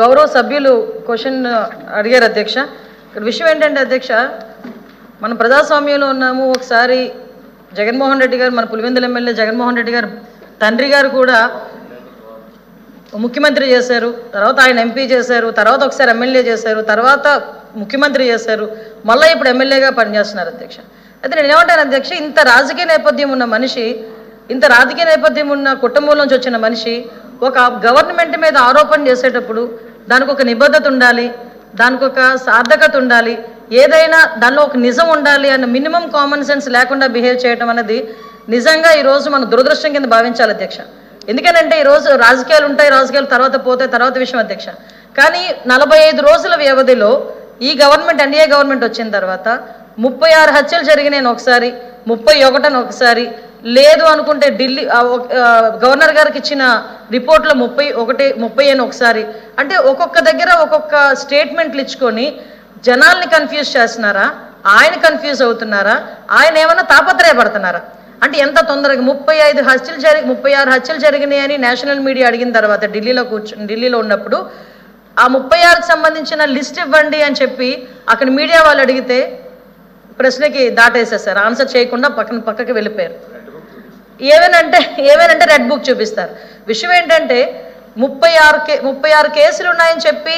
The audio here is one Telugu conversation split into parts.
గౌరవ సభ్యులు క్వశ్చన్ అడిగారు అధ్యక్ష. ఇక్కడ విషయం ఏంటంటే అధ్యక్ష మనం ప్రజాస్వామ్యంలో ఉన్నాము. ఒకసారి జగన్మోహన్ రెడ్డి గారు మన పులివెందుల ఎమ్మెల్యే జగన్మోహన్ రెడ్డి గారు తండ్రి గారు కూడా ముఖ్యమంత్రి చేశారు. తర్వాత ఆయన ఎంపీ చేశారు. తర్వాత ఒకసారి ఎమ్మెల్యే చేశారు. తర్వాత ముఖ్యమంత్రి చేశారు. మళ్ళీ ఇప్పుడు ఎమ్మెల్యేగా పనిచేస్తున్నారు అధ్యక్ష. అయితే నేను ఏమంటాను అధ్యక్ష ఇంత రాజకీయ నేపథ్యం ఉన్న మనిషి ఇంత రాజకీయ నేపథ్యం ఉన్న కుటుంబం నుంచి వచ్చిన మనిషి ఒక గవర్నమెంట్ మీద ఆరోపణ చేసేటప్పుడు దానికి ఒక నిబద్ధత ఉండాలి దానికి ఒక సార్థకత ఉండాలి ఏదైనా దానిలో ఒక నిజం ఉండాలి అన్న మినిమం కామన్ సెన్స్ లేకుండా బిహేవ్ చేయడం అనేది నిజంగా ఈరోజు మనం దురదృష్టం కింద భావించాలి అధ్యక్ష. ఎందుకనంటే ఈరోజు రాజకీయాలు ఉంటాయి రాజకీయాలు తర్వాత పోతాయి తర్వాత విషయం అధ్యక్ష. కానీ నలభై ఐదు రోజుల వ్యవధిలో ఈ గవర్నమెంట్ ఎన్డీఏ గవర్నమెంట్ వచ్చిన తర్వాత ముప్పై ఆరు హత్యలు జరిగినాయి ఒకసారి ముప్పై ఒకటని ఒకసారి లేదు అనుకుంటే ఢిల్లీ ఒక- గవర్నర్ గారికి ఇచ్చిన రిపోర్ట్లో ముప్పై ఒకటి ముప్పై అని ఒకసారి. అంటే ఒక్కొక్క దగ్గర ఒక్కొక్క స్టేట్మెంట్లు ఇచ్చుకొని జనాల్ని కన్ఫ్యూజ్ చేస్తున్నారా? ఆయన కన్ఫ్యూజ్ అవుతున్నారా? ఆయన ఏమైనా తాపత్రయపడుతున్నారా? అంటే ఎంత తొందరగా ముప్పై ఐదు హత్యలు జరిగి ముప్పై ఆరు హత్యలు జరిగినాయని నేషనల్ మీడియా అడిగిన తర్వాత ఢిల్లీలో కూర్చొని ఢిల్లీలో ఉన్నప్పుడు ఆ ముప్పై ఆరుకు సంబంధించిన లిస్ట్ ఇవ్వండి అని చెప్పి అక్కడ మీడియా వాళ్ళు అడిగితే ప్రశ్నకి దాటేసేసారు. ఆన్సర్ చేయకుండా పక్కన పక్కకి వెళ్ళిపోయారు. ఏమేనంటే ఏమేనంటే రెడ్ బుక్ చూపిస్తారు. విషయం ఏంటంటే ముప్పై ఆరు కే ముప్పై ఆరు కేసులు ఉన్నాయని చెప్పి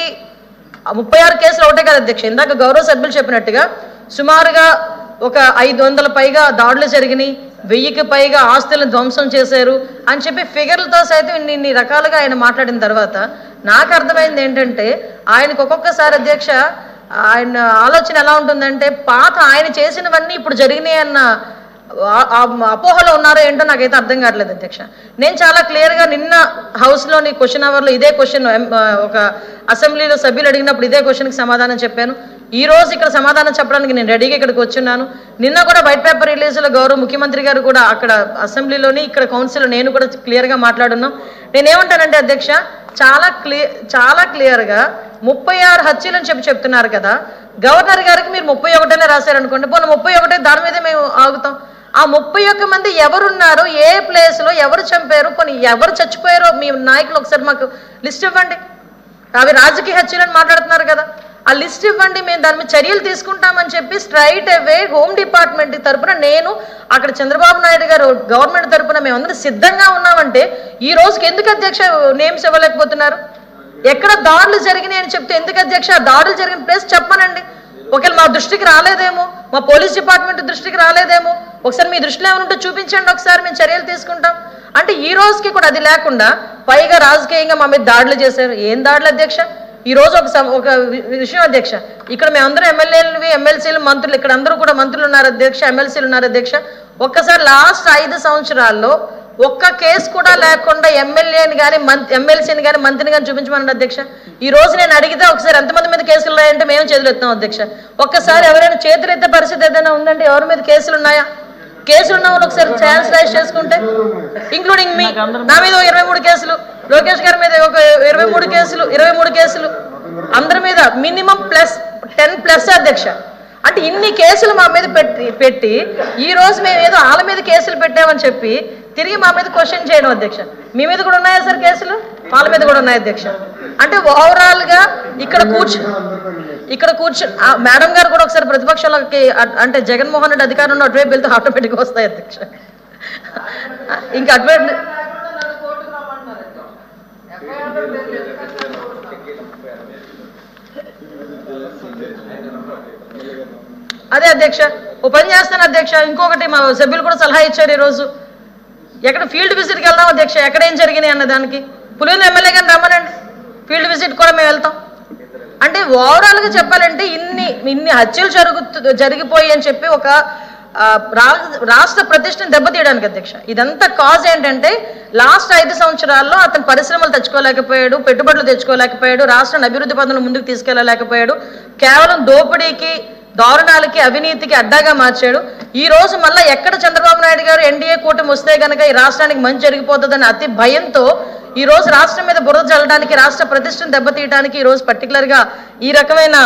ముప్పై ఆరు కేసులు ఒకటే కదా అధ్యక్ష ఇందాక గౌరవ సభ్యులు చెప్పినట్టుగా సుమారుగా ఒక ఐదు వందల పైగా దాడులు జరిగినాయి వెయ్యికి పైగా ఆస్తులను ధ్వంసం చేశారు అని చెప్పి ఫిగర్లతో సైతం ఇన్ని ఇన్ని రకాలుగా ఆయన మాట్లాడిన తర్వాత నాకు అర్థమైంది ఏంటంటే ఆయనకు ఒక్కొక్కసారి అధ్యక్ష ఆయన ఆలోచన ఎలా ఉంటుందంటే పాత ఆయన చేసినవన్నీ ఇప్పుడు జరిగినాయి అన్న అపోహలో ఉన్నారో ఏంటో నాకైతే అర్థం కావట్లేదు అధ్యక్ష. నేను చాలా క్లియర్గా నిన్న హౌస్లోని క్వశ్చన్ అవర్లో ఇదే క్వశ్చన్ ఒక అసెంబ్లీలో సభ్యులు అడిగినప్పుడు ఇదే క్వశ్చన్కి సమాధానం చెప్పాను. ఈ రోజు ఇక్కడ సమాధానం చెప్పడానికి నేను రెడీగా ఇక్కడికి వచ్చున్నాను. నిన్న కూడా వైట్ పేపర్ రిలీజ్లో గౌరవ ముఖ్యమంత్రి గారు కూడా అక్కడ అసెంబ్లీలోని ఇక్కడ కౌన్సిల్ నేను కూడా క్లియర్గా మాట్లాడున్నాం. నేనేమంటానంటే అధ్యక్ష చాలా క్లియర్ చాలా క్లియర్గా ముప్పై ఆరు హత్యలు అని చెప్పి చెప్తున్నారు కదా. గవర్నర్ గారికి మీరు ముప్పై ఒకటేనే రాశారనుకోండి పోనీ ముప్పై ఒకటే దాని మీదే మేము ఆగుతాం. ఆ ముప్పై ఒక్క మంది ఎవరున్నారు ఏ ప్లేస్లో ఎవరు చంపారు కొన్ని ఎవరు చచ్చిపోయారో మీ నాయకులు ఒకసారి మాకు లిస్ట్ ఇవ్వండి. అవి రాజకీయ హత్యలని మాట్లాడుతున్నారు కదా. ఆ లిస్ట్ ఇవ్వండి మేము దాని మీద చర్యలు తీసుకుంటామని చెప్పి స్ట్రైట్ అవే హోమ్ డిపార్ట్మెంట్ తరపున నేను అక్కడ చంద్రబాబు నాయుడు గారు గవర్నమెంట్ తరపున మేమందరం సిద్ధంగా ఉన్నామంటే ఈ రోజుకి ఎందుకు అధ్యక్ష నేమ్స్ ఇవ్వలేకపోతున్నారు? ఎక్కడ దాడులు జరిగినాయి అని చెప్తే ఎందుకు అధ్యక్ష? దాడులు జరిగిన ప్లేస్ చెప్పనండి ఒకవేళ మా దృష్టికి రాలేదేమో మా పోలీస్ డిపార్ట్మెంట్ దృష్టికి రాలేదేమో ఒకసారి మీ దృష్టిలో ఏమైనా ఉంటే చూపించండి ఒకసారి మేము చర్యలు తీసుకుంటాం. అంటే ఈ రోజుకి కూడా అది లేకుండా పైగా రాజకీయంగా మా మీద దాడులు చేశారు. ఏం దాడులు అధ్యక్ష? ఈ రోజు ఒక ఒక వి- విషయం అధ్యక్ష. ఇక్కడ మేమందరం ఎమ్మెల్యేలు ఎమ్మెల్సీలు మంత్రులు ఇక్కడ అందరూ కూడా మంత్రులు ఉన్నారు అధ్యక్ష ఎమ్మెల్సీలు ఉన్నారు అధ్యక్ష. ఒక్కసారి లాస్ట్ ఐదు సంవత్సరాల్లో ఒక్క కేసు కూడా లేకుండా ఎమ్మెల్యేని కానీ మంత్ ఎమ్మెల్సీని కానీ మంత్రిని కానీ చూపించమన్నాడు అధ్యక్ష. ఈ రోజు నేను అడిగితే ఒకసారి ఎంతమంది మీద కేసులు ఉన్నాయంటే మేము చేతులు ఎత్తాం అధ్యక్ష. ఒక్కసారి ఎవరైనా చేతులు ఎత్తే పరిస్థితి ఏదైనా ఉందంటే ఎవరి మీద కేసులు ఉన్నాయా? కేసులు ఉన్న వాళ్ళు ఒకసారి ఛాన్స్ రైజ్ చేసుకుంటే ఇంక్లూడింగ్ మీ నా మీద ఇరవై మూడు కేసులు లోకేష్ గారి మీద ఒక ఇరవై మూడు కేసులు ఇరవై మూడు కేసులు. అందరి మీద మినిమం ప్లస్ టెన్ ప్లస్ అధ్యక్ష. అంటే ఇన్ని కేసులు మా మీద పెట్టి పెట్టి ఈ రోజు మేము ఏదో వాళ్ళ మీద కేసులు పెట్టామని చెప్పి తిరిగి మా మీద క్వశ్చన్ చేయడం అధ్యక్ష. మీ మీద కూడా ఉన్నాయా సార్ కేసులు? వాళ్ళ మీద కూడా ఉన్నాయి అధ్యక్ష? అంటే ఓవరాల్గా ఇక్కడ కూర్చు ఇక్కడ కూర్చు ఆ మేడం గారు కూడా ఒకసారి ప్రతిపక్షాలకి అంటే జగన్మోహన్ రెడ్డి అధికారంలో అటువైపు వెళ్తే ఆటోమేటిక్గా వస్తాయి అధ్యక్ష. ఇంకా అటువైపు అదే అధ్యక్ష ఓ పని చేస్తాను అధ్యక్ష. ఇంకొకటి మా సభ్యులు కూడా సలహా ఇచ్చారు ఈరోజు. ఎక్కడ ఫీల్డ్ విజిట్కి వెళ్దాం అధ్యక్ష. ఎక్కడ ఏం జరిగినాయి అన్న దానికి? పులివెందు ఎమ్మెల్యే గారిని రమ్మనండి. ఫీల్డ్ విజిట్ కూడా మేము వెళ్తాం. అంటే ఓవరాల్గా చెప్పాలంటే ఇన్ని ఇన్ని హత్యలు జరుగుతు జరిగిపోయి అని చెప్పి ఒక రాష్ట్ర ప్రతిష్టను దెబ్బతీయడానికి అధ్యక్ష. ఇదంతా కాజ్ ఏంటంటే లాస్ట్ ఐదు సంవత్సరాల్లో అతను పరిశ్రమలు తెచ్చుకోలేకపోయాడు పెట్టుబడులు తెచ్చుకోలేకపోయాడు రాష్ట్రాన్ని అభివృద్ధి పనులు ముందుకు తీసుకెళ్ళలేకపోయాడు కేవలం దోపిడీకి దారుణాలకి అవినీతికి అడ్డాగా మార్చాడు. ఈ రోజు మళ్ళీ ఎక్కడ చంద్రబాబు నాయుడు గారు ఎన్డీఏ కూటమి వస్తే కనుక ఈ రాష్ట్రానికి మంచి జరిగిపోతుందని అతి భయంతో ఈ రోజు రాష్ట్రం మీద బురద చల్లడానికి రాష్ట్ర ప్రతిష్టను దెబ్బతీయడానికి ఈ రోజు పర్టికులర్గా ఈ రకమైన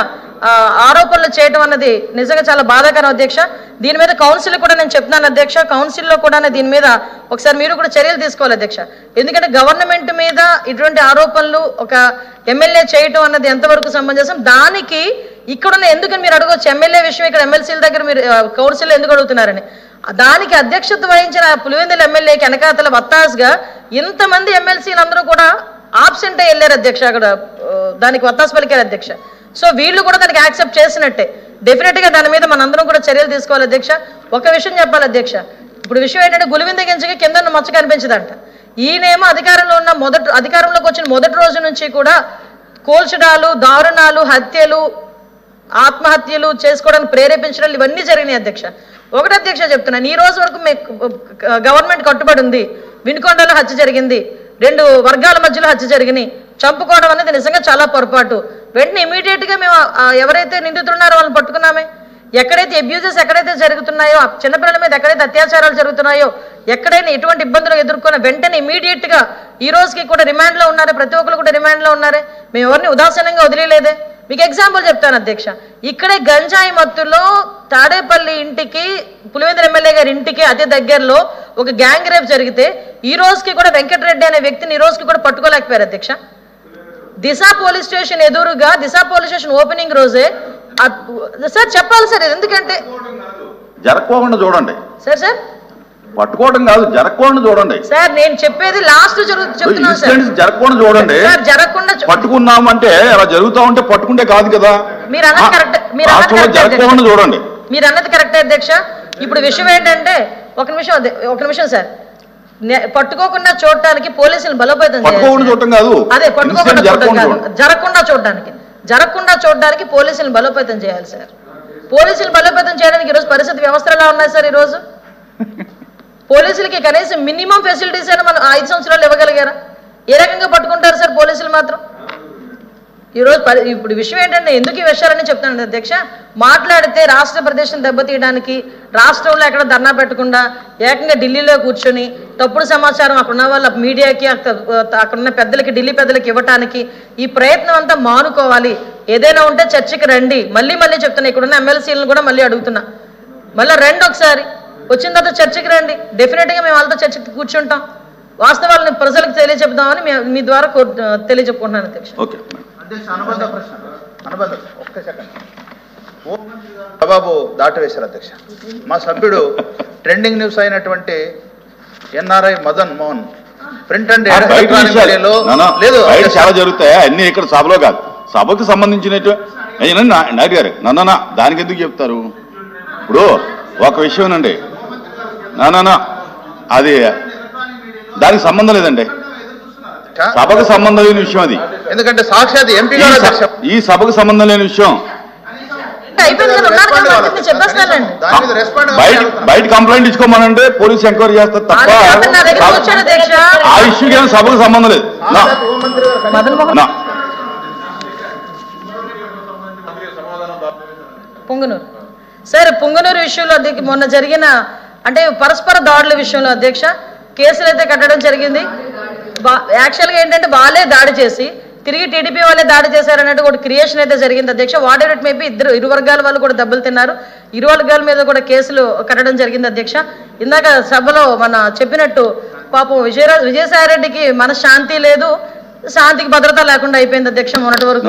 ఆరోపణలు చేయడం అన్నది నిజంగా చాలా బాధాకరం అధ్యక్ష. దీని మీద కౌన్సిల్ కూడా నేను చెప్తున్నాను అధ్యక్ష. కౌన్సిల్లో కూడా దీని మీద ఒకసారి మీరు కూడా చర్యలు తీసుకోవాలి అధ్యక్ష. ఎందుకంటే గవర్నమెంట్ మీద ఇటువంటి ఆరోపణలు ఒక ఎమ్మెల్యే చేయటం అన్నది ఎంతవరకు సమంజసం? దానికి ఇక్కడున్న ఎందుకని మీరు అడగవచ్చు ఎమ్మెల్యే విషయం ఇక్కడ ఎమ్మెల్సీల దగ్గర మీరు కౌన్సిల్ ఎందుకు అడుగుతున్నారని. దానికి అధ్యక్షత వహించిన పులివెందుల ఎమ్మెల్యేకి వెనకాతల వత్తాస్గా ఇంతమంది ఎమ్మెల్సీలు అందరూ కూడా ఆబ్సెంట్ వెళ్ళారు అధ్యక్ష అక్కడ దానికి వత్తాసు పలికారు అధ్యక్ష. సో వీళ్ళు కూడా దానికి యాక్సెప్ట్ చేసినట్టే. డెఫినెట్గా దాని మీద మనందరం కూడా చర్యలు తీసుకోవాలి అధ్యక్ష. ఒక విషయం చెప్పాలి అధ్యక్ష. ఇప్పుడు విషయం ఏంటంటే గులివింద గింజకి కింద మచ్చ కనిపించదంట. ఈయనేమో అధికారంలో ఉన్న మొదటి అధికారంలోకి వచ్చిన మొదటి రోజు నుంచి కూడా కోల్చడాలు దారుణాలు హత్యలు ఆత్మహత్యలు చేసుకోవడానికి ప్రేరేపించడం ఇవన్నీ జరిగినాయి అధ్యక్ష. ఒకటి అధ్యక్ష చెప్తున్నాను ఈ రోజు వరకు గవర్నమెంట్ కట్టుబడి ఉంది. వినుకొండలో హత్య జరిగింది. రెండు వర్గాల మధ్యలో హత్య జరిగినాయి. చంపుకోవడం అనేది నిజంగా చాలా పొరపాటు. వెంటనే ఇమీడియట్గా మేము ఎవరైతే నిందితున్నారో వాళ్ళని పట్టుకున్నామే. ఎక్కడైతే అబ్యూజెస్ ఎక్కడైతే జరుగుతున్నాయో ఆ చిన్నపిల్లల మీద ఎక్కడైతే అత్యాచారాలు జరుగుతున్నాయో ఎక్కడైనా ఎటువంటి ఇబ్బందులు ఎదుర్కొన్న వెంటనే ఇమీడియట్గా ఈ రోజుకి కూడా రిమాండ్లో ఉన్నారే ప్రతి ఒక్కరు కూడా రిమాండ్లో ఉన్నారే. మేము ఎవరిని ఉదాసీనంగా వదిలేలేదే మీకు ఎగ్జాంపుల్ చెప్తాను అధ్యక్ష. ఇక్కడే గంజాయి మత్తులో తాడేపల్లి ఇంటికి పులివేంద్ర ఎమ్మెల్యే గారి ఇంటికి అతి దగ్గరలో ఒక గ్యాంగ్ రేప్ జరిగితే ఈ రోజుకి కూడా వెంకటరెడ్డి అనే వ్యక్తిని ఈ రోజుకి కూడా పట్టుకోలేకపోయారు అధ్యక్ష. దిశ పోలీస్ స్టేషన్ ఎదురుగా దిశ పోలీస్ స్టేషన్ ఓపెనింగ్ రోజే సార్ చెప్పాలి సార్ ఎందుకంటే జరక్కోకుండా చూడండి. Sir sir. పట్టుకోవడం కాదు జరక్కోకుండా చూడండి. సార్ నేను చెప్పేది లాస్ట్ చెప్తున్నాను సార్. జరగకుండా చూడండి. సార్ జరగకుండా పట్టుకున్నామంటే అలా జరుగుతా ఉంటే పట్టుకుంటే కాదు కదా. మీరు అన్నది కరెక్ట్ మీరు అన్నది జరగకుండా చూడండి. మీరు అన్నది కరెక్టే అధ్యక్ష. ఇప్పుడు విషయం ఏంటంటే ఒక నిమిషం ఒక నిమిషం సార్. పట్టుకోకుండా చూడటానికి పోలీసులు బలోపేతం. చూడటం కాదు. అదే పట్టుకోకుండా చూడటం కాదు. జరగకుండా చూడడానికి జరగకుండా చూడడానికి పోలీసులు బలోపేతం చేయాలి సార్. పోలీసులు బలోపేతం చేయడానికి ఈరోజు పరిస్థితి వ్యవస్థలు ఎలా ఉన్నాయి సార్ ఈరోజు? పోలీసులకి కనీసం మినిమం ఫెసిలిటీస్ అయినా మనం ఐదు సంవత్సరాలు ఇవ్వగలిగారా? ఏ రకంగా పట్టుకుంటారు సార్ పోలీసులు మాత్రం? ఈరోజు పరి ఇప్పుడు విషయం ఏంటంటే ఎందుకు ఈ విషయాలని చెప్తాను అధ్యక్ష? మాట్లాడితే రాష్ట్ర ప్రదేశం దెబ్బతీయడానికి రాష్ట్రంలో ఎక్కడ ధర్నా పెట్టకుండా ఏకంగా ఢిల్లీలో కూర్చొని తప్పుడు సమాచారం అక్కడ ఉన్న వాళ్ళ మీడియాకి అక్కడున్న అక్కడ ఉన్న పెద్దలకి ఢిల్లీ పెద్దలకి ఇవ్వటానికి ఈ ప్రయత్నం అంతా మానుకోవాలి. ఏదైనా ఉంటే చర్చకి రండి. మళ్ళీ మళ్ళీ చెప్తున్నా ఇక్కడ ఉన్న ఎమ్మెల్సీలను కూడా మళ్ళీ అడుగుతున్నా. మళ్ళీ రండి ఒకసారి. వచ్చిన తర్వాత చర్చకి రండి. డెఫినెట్గా మేము వాళ్ళతో చర్చకి కూర్చుంటాం. వాస్తవాలను ప్రజలకు తెలియజెప్దామని మీ- ద్వారా తెలియజెప్పుకుంటున్నాను అధ్యక్ష. ఓకే అధ్యక్ష అనుబంధ ప్రశ్న. అనుబంధ ఒక్క సెకండ్. బాబు దాటవేశారు అధ్యక్ష. మా సభ్యుడు ట్రెండింగ్ న్యూస్ అయినటువంటి NRI Madan Mohan. Print and లేదు. చాలా జరుగుతాయి? అన్ని ఇక్కడ సభలో కాదు. సభకు సంబంధించినట్టు నాయుడు గారు నన్న దానికి ఎందుకు చెప్తారు? ఇప్పుడు ఒక విషయం అండి నానా అది దానికి సంబంధం లేదండి. సభకు సంబంధం లేని విషయం అది. ఎందుకంటే సాక్షాత్ ఎంపీ ఈ గారు స- అధ్యక్ష ఈ సభకు సంబంధం లేని విషయం. బయట కంప్లైంట్ ఇచ్చుకోమనంటే పోలీస్ ఎంక్వైరీ చేస్తారు తప్ప ఆ ఇష్యూకి ఏమైనా సభకు సంబంధం లేదు. పొంగునూరు. సార్ పొంగునూరు విషయంలో అధ్యక్ష మొన్న జరిగిన అంటే పరస్పర దాడుల విషయంలో అధ్యక్ష కేసులు అయితే కట్టడం జరిగింది. యాక్చువల్గా ఏంటంటే వాళ్ళే దాడి చేసి తిరిగి టీడీపీ వాళ్ళే దాడి చేశారన్నట్టు కూడా క్రియేషన్ అయితే జరిగింది. అధ్యక్ష వాట్ ఇట్ మేబీ ఇద్దరు ఇరు వర్గాల వాళ్ళు కూడా దెబ్బలు తిన్నారు. ఇరు వర్గాల మీద కూడా కేసులు కట్టడం జరిగింది అధ్యక్ష. ఇందాక సభలో మన చెప్పినట్టు పాపం విజయ విజయసాయి రెడ్డికి మన శాంతి లేదు శాంతికి భద్రత లేకుండా అయిపోయింది అధ్యక్ష మొన్నటి వరకు.